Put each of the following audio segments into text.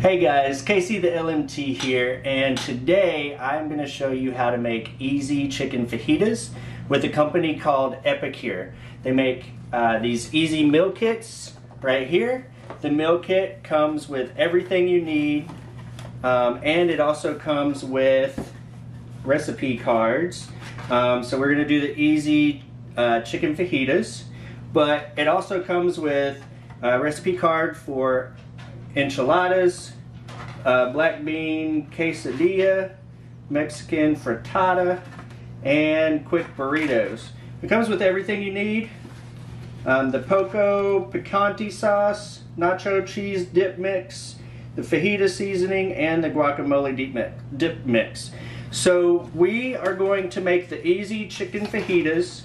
Hey guys, K.C. the LMT here, and today I'm going to show you how to make easy chicken fajitas with a company called Epicure. They make uh, these easy meal kits right here. The meal kit comes with everything you need, um, and it also comes with recipe cards. Um, so we're going to do the easy uh, chicken fajitas, but it also comes with a recipe card for enchiladas, uh, black bean quesadilla, Mexican frittata, and quick burritos. It comes with everything you need. Um, the Poco Picante sauce, nacho cheese dip mix, the fajita seasoning, and the guacamole mix. Dip mix. So we are going to make the easy chicken fajitas.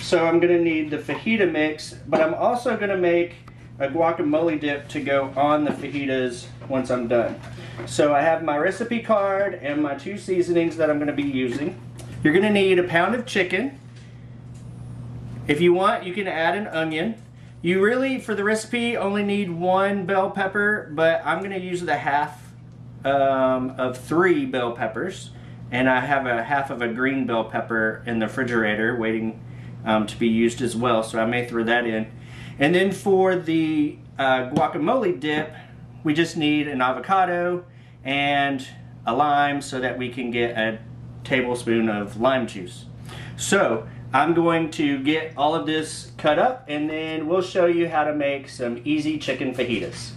So I'm going to need the fajita mix, but I'm also going to make a guacamole dip to go on the fajitas once I'm done. So I have my recipe card and my two seasonings that I'm going to be using. You're going to need a pound of chicken. If you want, you can add an onion. You really, for the recipe, only need one bell pepper, but I'm going to use the half um, of three bell peppers. And I have a half of a green bell pepper in the refrigerator waiting um, to be used as well, so I may throw that in. And then for the uh, guacamole dip, we just need an avocado and a lime so that we can get a tablespoon of lime juice. So I'm going to get all of this cut up and then we'll show you how to make some easy chicken fajitas.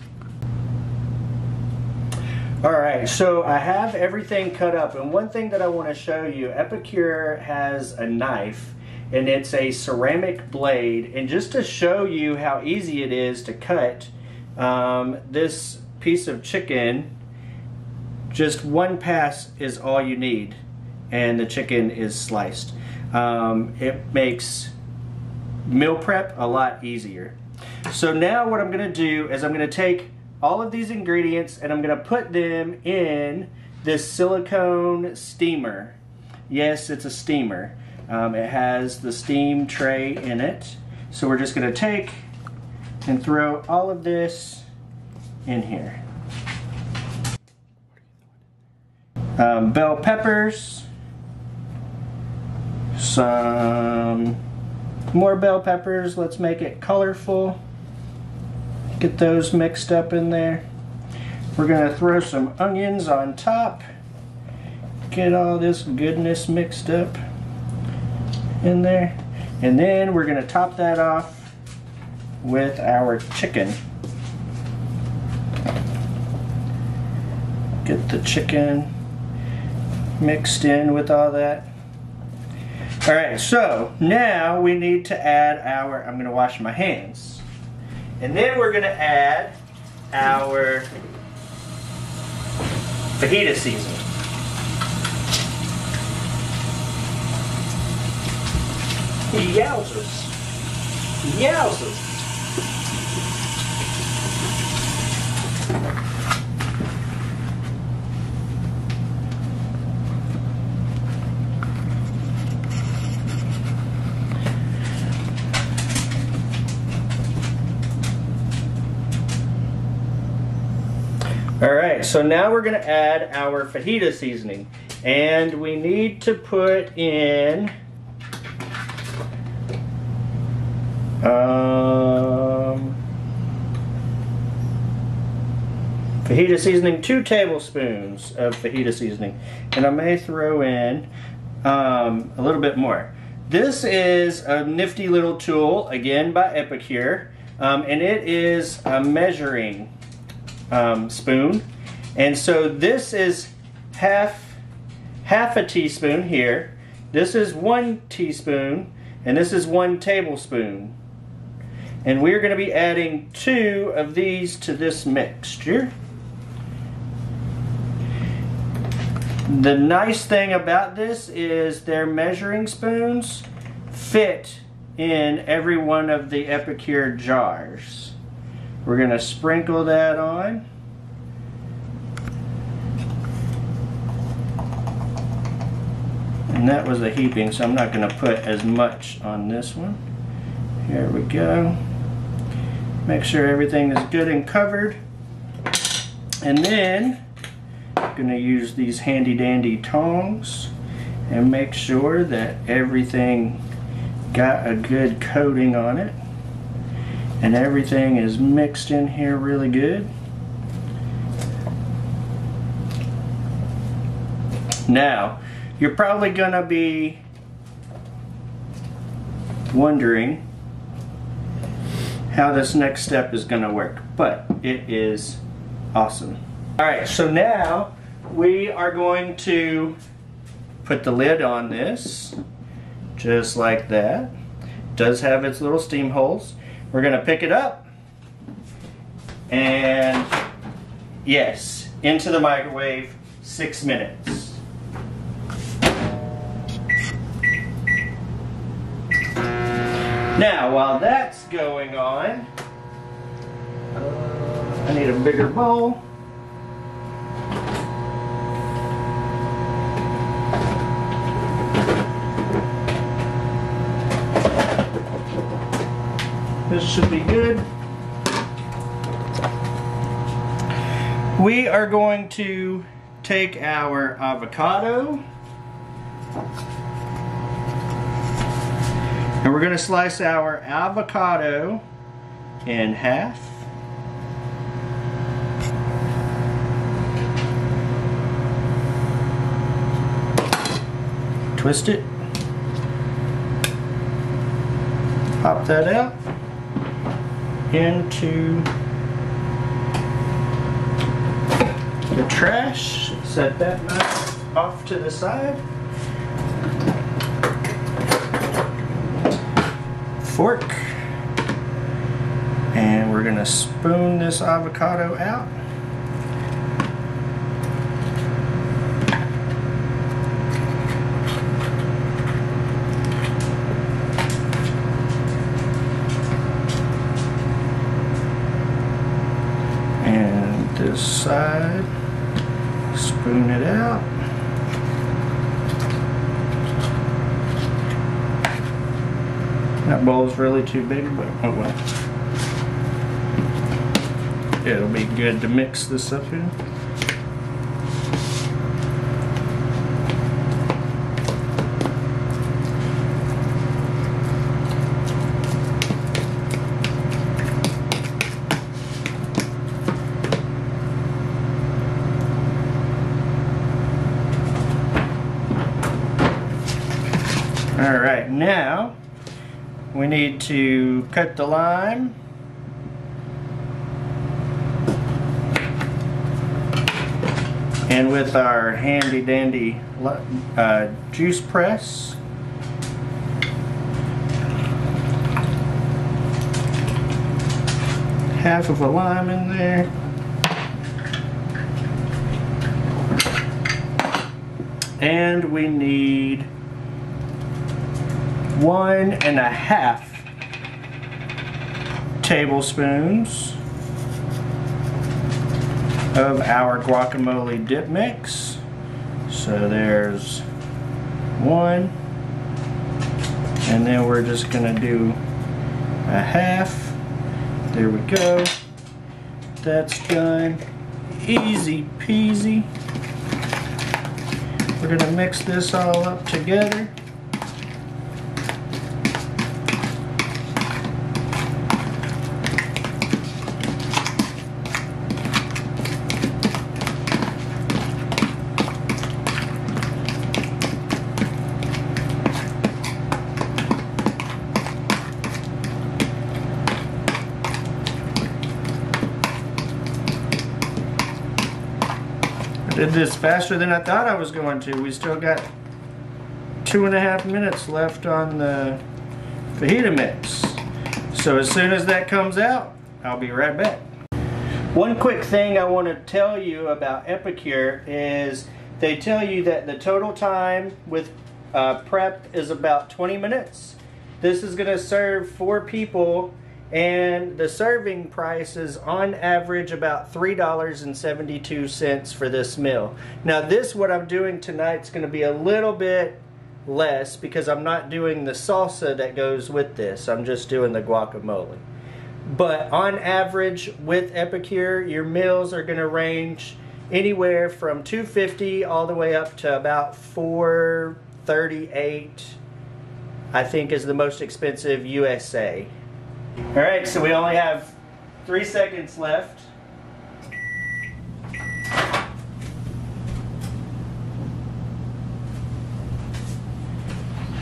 Alright, so I have everything cut up and one thing that I want to show you, Epicure has a knife and it's a ceramic blade. And just to show you how easy it is to cut um, this piece of chicken, just one pass is all you need and the chicken is sliced. Um, it makes meal prep a lot easier. So now what I'm going to do is I'm going to take all of these ingredients and I'm going to put them in this silicone steamer. Yes, it's a steamer. Um, it has the steam tray in it. So we're just going to take and throw all of this in here. Um, bell peppers, some more bell peppers, let's make it colorful. Get those mixed up in there. We're going to throw some onions on top. Get all this goodness mixed up in there. And then we're going to top that off with our chicken. Get the chicken mixed in with all that. Alright, so now we need to add our, I'm going to wash my hands. And then we're going to add our fajita seasoning. Yowzers. Yowzers. All right, so now we're gonna add our fajita seasoning. And we need to put in Um, fajita seasoning, two tablespoons of fajita seasoning. And I may throw in um, a little bit more. This is a nifty little tool, again by Epicure, um, and it is a measuring um, spoon. And so this is half, half a teaspoon here. This is one teaspoon, and this is one tablespoon. And we're going to be adding two of these to this mixture. The nice thing about this is their measuring spoons fit in every one of the Epicure jars. We're going to sprinkle that on. And that was a heaping, so I'm not going to put as much on this one. Here we go. Make sure everything is good and covered. And then I'm going to use these handy dandy tongs and make sure that everything got a good coating on it and everything is mixed in here really good. Now, you're probably going to be wondering how this next step is going to work, but it is awesome. All right, so now we are going to put the lid on this, just like that. It does have its little steam holes. We're going to pick it up and yes, into the microwave, six minutes. Now, while that's going on, uh, I need a bigger bowl. This should be good. We are going to take our avocado we're going to slice our avocado in half. Twist it. Pop that out into the trash. Set that knife off to the side. Fork. And we're gonna spoon this avocado out. And this side, spoon it out. That bowl's really too big, but oh well. It'll be good to mix this up here. All right, now we need to cut the lime. And with our handy dandy uh, juice press, half of a lime in there. And we need one and a half tablespoons of our guacamole dip mix. So there's one and then we're just gonna do a half. There we go. That's done. Easy peasy. We're gonna mix this all up together. Did this faster than I thought I was going to. We still got two and a half minutes left on the fajita mix. So as soon as that comes out, I'll be right back. One quick thing I want to tell you about Epicure is they tell you that the total time with uh, prep is about 20 minutes. This is going to serve four people and the serving price is on average about $3.72 for this meal. Now this, what I'm doing tonight is going to be a little bit less because I'm not doing the salsa that goes with this. I'm just doing the guacamole. But on average, with Epicure, your meals are going to range anywhere from 250 all the way up to about 438 I think is the most expensive USA. All right, so we only have three seconds left.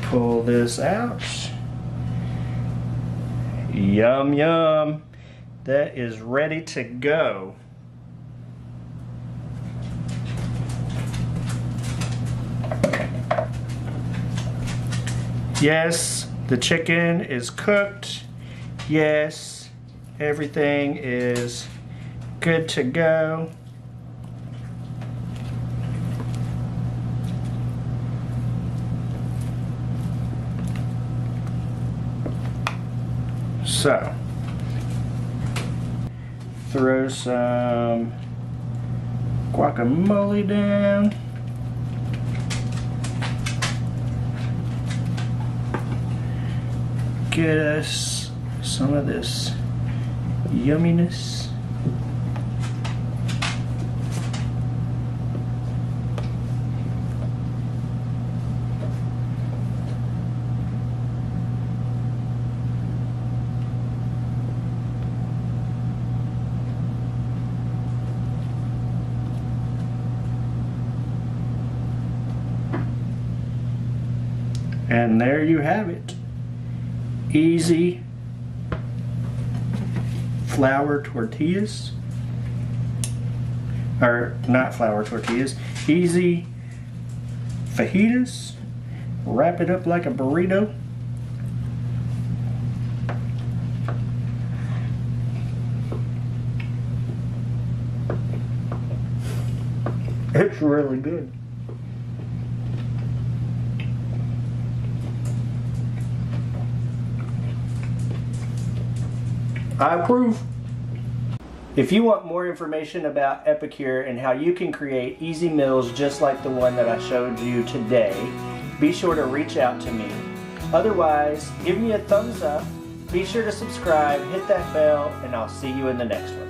Pull this out. Yum, yum. That is ready to go. Yes, the chicken is cooked. Yes, everything is good to go. So, throw some guacamole down. get us some of this yumminess. And there you have it easy flour tortillas. Or not flour tortillas. Easy fajitas. Wrap it up like a burrito. It's really good I approve. If you want more information about Epicure and how you can create easy meals just like the one that I showed you today, be sure to reach out to me. Otherwise, give me a thumbs up, be sure to subscribe, hit that bell, and I'll see you in the next one.